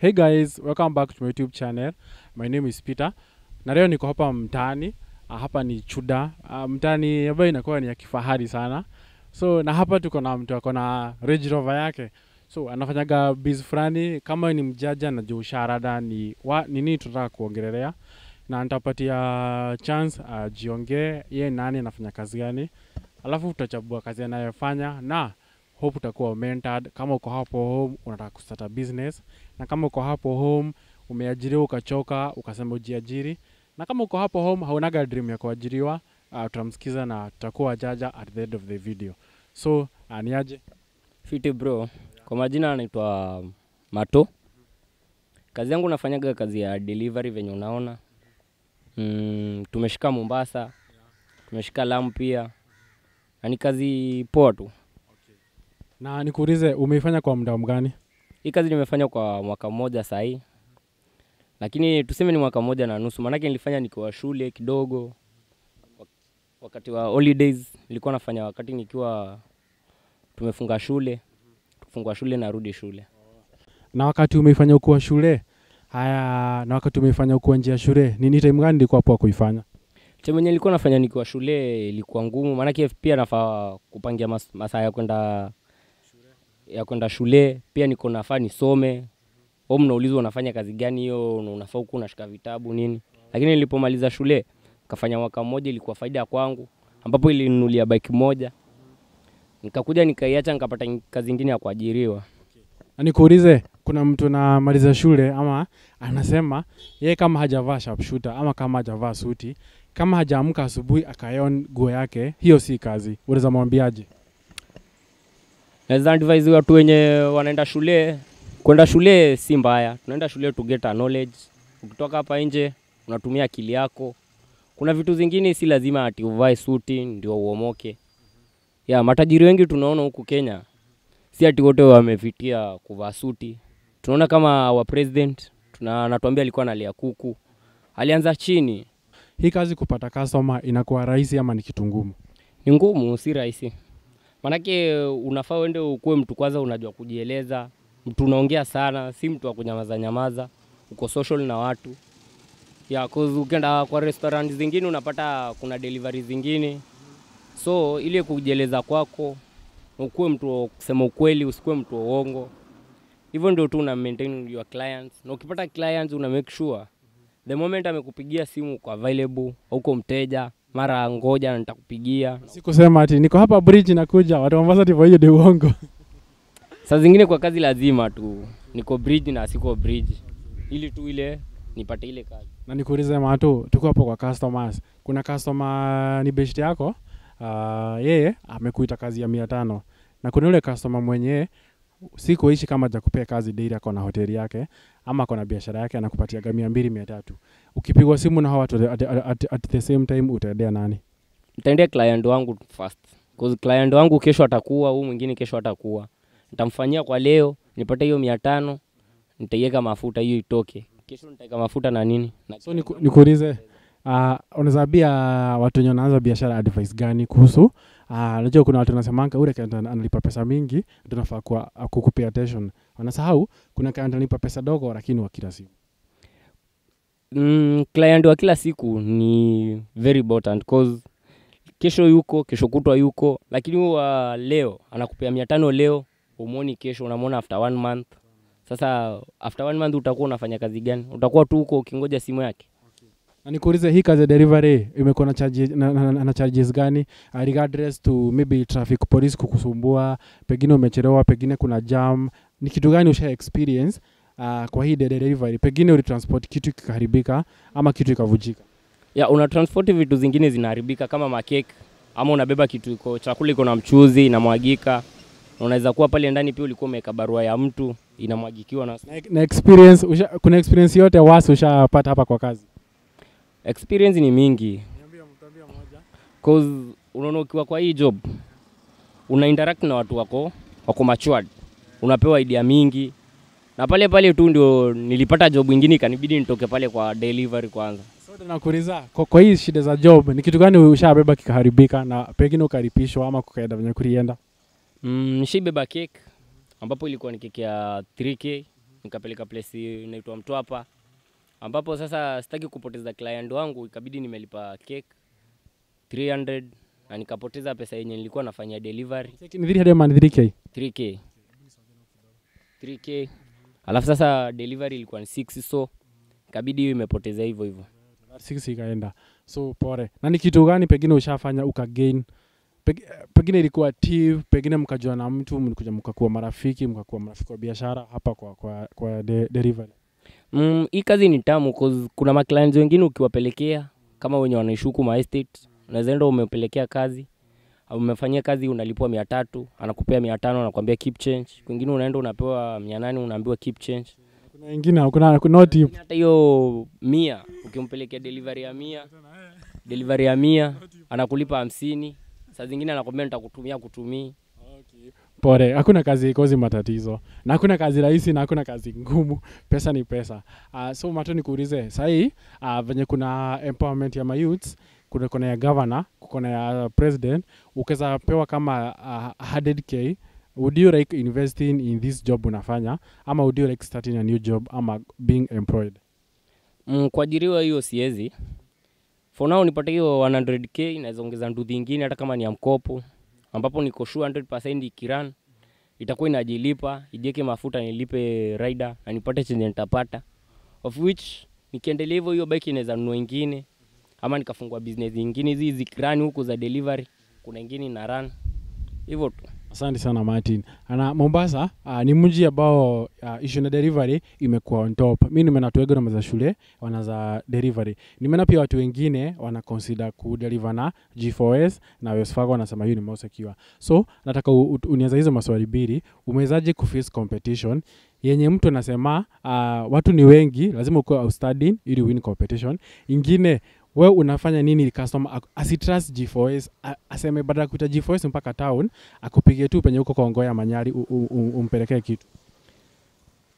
Hey guys, welcome back to my YouTube channel. My name is Peter. Na leo niko hapa mtaani. Ah, hapa ni Chuda. Ah, mtaani ambayo inakuwa ni ya kifahari sana. So na hapa tuko na mtu ako na Range Rover yake. So anafanyaga biz fulani kama ni mjaja na juu sharada ni wa, ni nini tunataka kuongelelea na nitapatia chance ajiongee uh, yeye nani anafanya kazi gani, alafu tutachagua kazi anayofanya na hope utakuwa mentored. Kama uko hapo home unataka kustart business, na kama uko hapo home umeajiriwa ukachoka ukasema ujiajiri, na kama uko hapo home haunaga dream ya kuajiriwa, uh, tutamsikiza na tutakuwa jaja at the end of the video. So uh, niaje? Fiti bro, kwa majina anaitwa Mato. Kazi yangu nafanyaga kazi ya delivery venye unaona. Mm, tumeshika Mombasa, tumeshika Lamu pia, na ni kazi poa tu. Na nikuulize umeifanya kwa muda mgani? Hii kazi nimefanya kwa mwaka mmoja sahii, lakini tuseme ni mwaka mmoja na nusu, maanake nilifanya nikiwa shule kidogo. Wakati wa holidays nilikuwa nafanya wakati nikiwa tumefunga shule, tukifungua shule narudi shule. Na wakati umeifanya ukuwa shule haya, na wakati umeifanya ukuwa nje ya shule, nini time gani ilikuwa poa kuifanya? chemenye nilikuwa nafanya nikiwa shule ilikuwa ngumu, maanake pia nafaa kupangia mas, masaa ya kwenda ya kwenda shule, pia niko nafaa nisome. Wewe mnaulizwa unafanya kazi gani hiyo, unafaa huku unashika vitabu nini. Lakini nilipomaliza shule kafanya mwaka mmoja, ilikuwa faida kwangu, ambapo ilinunulia bike moja, nikakuja nikaiacha, nikapata kazi ingine ya kuajiriwa. Nikuulize, kuna mtu anamaliza shule ama anasema yeye kama hajavaa sharpshooter ama kama hajavaa suti, kama hajaamka asubuhi akayon nguo yake, hiyo si kazi. Unaweza mwambiaje? Naweza advise watu wenye wanaenda shule, kwenda shule si mbaya, tunaenda shule to get a knowledge. Ukitoka hapa nje unatumia akili yako. Kuna vitu zingine si lazima ati uvae suti ndio uomoke. Ya matajiri wengi tunaona huku Kenya, si ati wote wamevitia kuvaa suti. Tunaona kama wa president tuna anatuambia alikuwa analia kuku, alianza chini. Hii kazi kupata customer inakuwa rahisi ama ni kitu ngumu? Ni ngumu, si rahisi. Manake unafaa uende ukuwe mtu kwanza unajua kujieleza, mtu unaongea sana, si mtu wa kunyamaza nyamaza, uko social na watu. Ya, cause ukienda kwa restaurant zingine unapata kuna delivery zingine. So ile kujieleza kwako, ukuwe mtu kusema ukweli, usikuwe mtu wa uongo. Hivyo ndio tu una maintain your clients. Na ukipata clients una make sure the moment amekupigia simu uko available, uko mteja, mara ngoja nitakupigia. Sikusema ati niko hapa bridge nakuja, watu wa Mombasa ndivyo hiyo ni uongo. Saa zingine kwa kazi lazima tu niko bridge na siko bridge, ili tu ile nipate ile kazi. Na nikuulize Matu, tuko hapo kwa customers. Kuna customer ni best yako, uh, yeye amekuita kazi ya mia tano na kuna yule customer mwenyewe si kuishi kama kupea kazi daily, ako na hoteli yake ama ako na biashara yake, anakupatia gamia mbili mia tatu ukipigwa simu na hao watu at, at, at, at the same time utaendea nani? Nitaendea client wangu first, cause client wangu kesho atakuwa, huu mwingine kesho atakuwa. Nitamfanyia kwa leo, nipate hiyo mia tano, nitaiweka mafuta hiyo itoke. Kesho nitaweka mafuta na nini na So niku, nikuulize uh, unaweza watu wenye wanaanza biashara advice gani kuhusu uh, najua kuna watu wanasemanga ule client analipa pesa mingi ndio nafaa kuwa kukupea attention. Wanasahau kuna client analipa pesa dogo lakini wa kila siku. mm, client wa kila siku ni very important cause kesho yuko kesho kutwa yuko lakini wa leo anakupea mia tano leo umwoni kesho unamwona after one month sasa after one month utakuwa unafanya kazi gani utakuwa tu huko ukingoja simu yake Na nikuulize hii kazi ya delivery imekuwa na charges, na, na, na, na charges gani uh, regardless to maybe traffic police kukusumbua, pengine umechelewa, pengine kuna jam, ni kitu gani usha experience uh, kwa hii delivery? Pengine ulitransport kitu kikaharibika ama kitu ikavujika. ya una transport vitu zingine zinaharibika kama makeke ama unabeba kitu iko chakula iko na mchuzi inamwagika na unaweza kuwa pale ndani pia ulikuwa umeweka barua ya mtu inamwagikiwa na na, na experience usha, kuna experience yote wasi ushapata hapa kwa kazi experience ni mingi. Cause unaona ukiwa kwa hii job una interact na watu wako wako matured. Unapewa idea mingi. Na pale pale tu ndio nilipata job ingine ikanibidi nitoke pale kwa delivery kwanza. So nakuuliza kwa, kwa hii shida za job ni kitu gani ushabeba kikaharibika na pengine ukaripishwa ama kukaenda venye kulienda? Mm, shibeba cake ambapo ilikuwa ni keki ya 3k nikapeleka place inaitwa Mtwapa, ambapo sasa sitaki kupoteza client wangu, ikabidi nimelipa cake 300 na nikapoteza pesa yenye nilikuwa nafanyia delivery. Ni 300 man 3k 3k 3k alafu sasa delivery ilikuwa ni 6 so ikabidi hiyo imepoteza hivyo hivyo. 6 ikaenda. So pore. Na ni kitu gani pengine ushafanya ukagain? Gain pengine ilikuwa tip pengine mkajua na mtu mlikuja mkakuwa marafiki mkakuwa marafiki wa biashara hapa kwa, kwa, kwa de, delivery mm, hii kazi ni tamu 'cause kuna maclients wengine ukiwapelekea kama wenye wanaishuku ma estate unaweza enda umepelekea kazi au umefanyia kazi unalipwa mia tatu anakupea mia tano anakuambia keep change. Kwingine unaenda unapewa mia nane unaambiwa keep change. Kuna wengine kuna no tip hata hiyo mia ukimpelekea delivery ya mia delivery ya mia anakulipa hamsini. Saa zingine anakwambia nitakutumia kutumii pore hakuna kazi ikozi matatizo. Na hakuna kazi rahisi na hakuna kazi ngumu. Pesa ni pesa. Uh, so mato nikuulize sahii uh, venye kuna empowerment ya mayouths kuna kuna ya governor kuna ya president ukeza pewa kama uh, 100k would you like investing in this job unafanya? Ama would you like starting a new job ama being employed? Mm, kuajiriwa hiyo siezi for now nipate hiyo 100k naweza ongeza nduthi ingine hata kama ni ya mkopo ambapo niko sure 100% ikiran itakuwa inajilipa ijieke mafuta nilipe rider na nipate chenye nitapata. Of which nikiendelea hivyo hiyo bike inaweza nunua ingine ama nikafungua business nyingine hizi zikirani huku za delivery kuna ingine ina run. Hivyo tu asante sana martin. Na mombasa uh, ni mji ambao uh, issue na delivery imekuwa on top. Mimi nimeona watu wengi wanamaliza shule wanaza delivery. Nimeona pia watu wengine wana consider ku deliver na g4s na wesfago wanasema hiyo ni more secure. So nataka unianza hizo maswali mbili. Umewezaje kuface competition? Yenye mtu anasema uh, watu ni wengi lazima ukuwe outstanding ili win competition. Ingine we unafanya nini customer asitrust g4s aseme badala ya kuita g4s mpaka town akupigie tu penye huko kongoya manyari u- u- u- umpelekee kitu.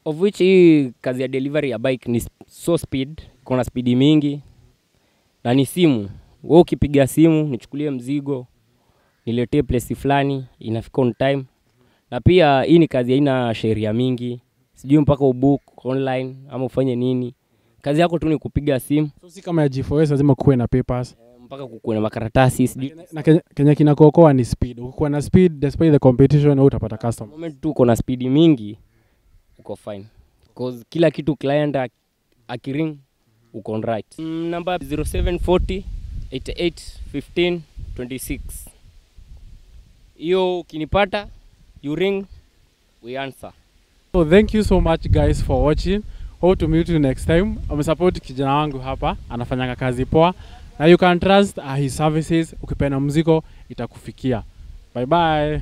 Of which hii kazi ya delivery ya bike ni so speed kuna spidi mingi. Na ni simu. We ukipiga simu nichukulie mzigo niletee place fulani inafika on time. Na pia hii ni kazi haina sheria mingi. Sijui mpaka ubook online ama ufanye nini kazi yako tu ni kupiga simu. So si kama ya g4s lazima kuwe na papers. Mpaka kukuwe na makaratasi sijui. Na kenya, kenya kinakuokoa ni speed. Ukikuwa na speed despite the competition wewe utapata customer. moment tu uko na speed mingi uko fine. Cause kila kitu client akiring uko on right. Mm, namba 0740 88 15 26 hiyo ukinipata you ring we answer. So thank you so much guys for watching hope to meet you next time. Amesupport kijana wangu hapa anafanyanga kazi poa. Na you can trust uh, his services ukipenda mziko itakufikia. Bye bye